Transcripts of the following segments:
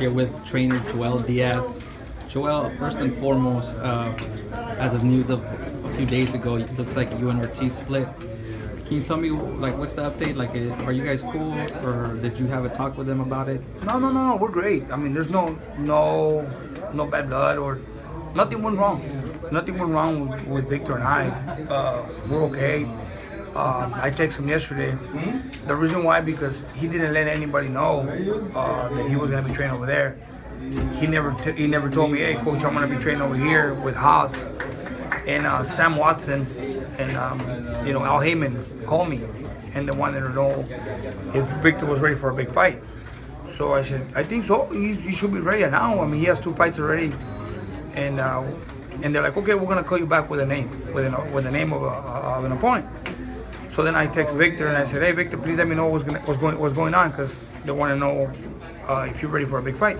here with trainer Joel Diaz. Joel, first and foremost, uh, as of news of a few days ago, it looks like you and Ortiz split. Can you tell me, like, what's the update? Like, uh, are you guys cool, or did you have a talk with them about it? No, no, no, no. We're great. I mean, there's no, no, no bad blood or nothing went wrong. Nothing went wrong with, with Victor and I. Uh, we're okay. Uh, I texted him yesterday. The reason why because he didn't let anybody know uh, that he was gonna be training over there. He never he never told me, hey coach, I'm gonna be training over here with Haas and uh, Sam Watson and um, you know Al Haymon called me and they wanted to know if Victor was ready for a big fight. So I said, I think so. He, he should be ready now. I mean, he has two fights already, and uh, and they're like, okay, we're gonna call you back with a name, with an with the name of, a, of an opponent. So then I text Victor and I said, hey Victor, please let me know what's, gonna, what's going what's going on because they want to know uh, if you're ready for a big fight.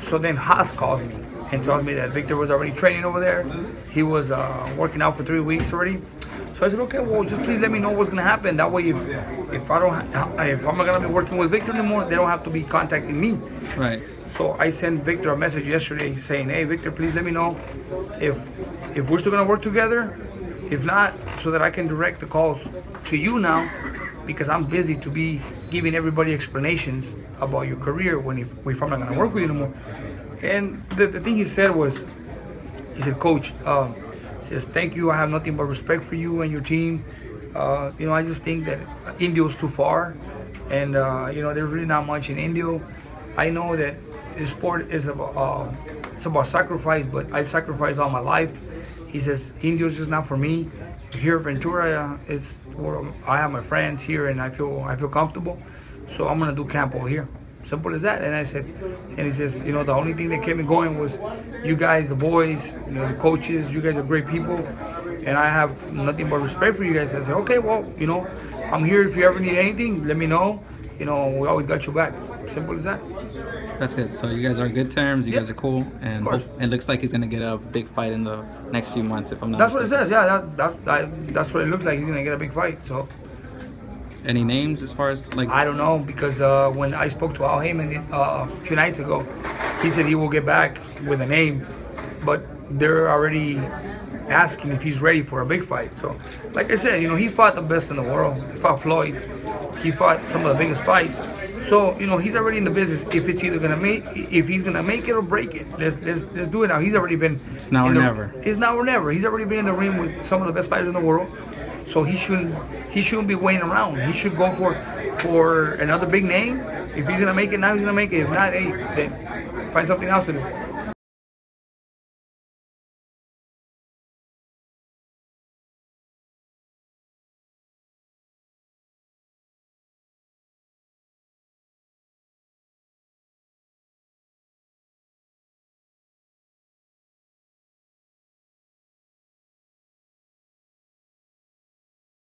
So then Haas calls me and tells me that Victor was already training over there. He was uh, working out for three weeks already. So I said, okay, well, just please let me know what's gonna happen. That way, if if I don't, if I'm not gonna be working with Victor anymore, they don't have to be contacting me. Right. So I sent Victor a message yesterday saying, "Hey, Victor, please let me know if if we're still gonna work together. If not, so that I can direct the calls to you now, because I'm busy to be giving everybody explanations about your career when if, if I'm not gonna work with you anymore." And the, the thing he said was, he said, "Coach, uh, says thank you. I have nothing but respect for you and your team. Uh, you know, I just think that Indio's too far, and uh, you know, there's really not much in Indio. I know that this sport is about uh, it's about sacrifice, but I've sacrificed all my life. He says Indio's just not for me. Here, Ventura, uh, it's where I have my friends here, and I feel I feel comfortable. So I'm gonna do camp over here. Simple as that. And I said, and he says, you know, the only thing that kept me going was you guys, the boys, you know, the coaches. You guys are great people, and I have nothing but respect for you guys. I said, okay, well, you know, I'm here. If you ever need anything, let me know. You know, we always got your back. Simple as that. That's good. So you guys are on good terms. You Yeah. guys are cool, and hope- it looks like he's gonna get a big fight in the next few months, if I'm not. That's what it says. Yeah, that, that, I, that's what it looks like. He's gonna get a big fight. So Any names as far as like? I don't know because uh, when I spoke to Al Haymon uh, two nights ago, he said he will get back with a name, but they're already asking if he's ready for a big fight. So, like I said, you know, he fought the best in the world. He fought Floyd. He fought some of the biggest fights. So, you know, he's already in the business. If it's either gonna make, if he's gonna make it or break it, let's let's, let's do it now. He's already been. It's now or the, never. It's now or never. He's already been in the ring with some of the best fighters in the world. So he shouldn't he shouldn't be waiting around. He should go for for another big name. If he's gonna make it now, he's gonna make it. If not, hey, then find something else to do.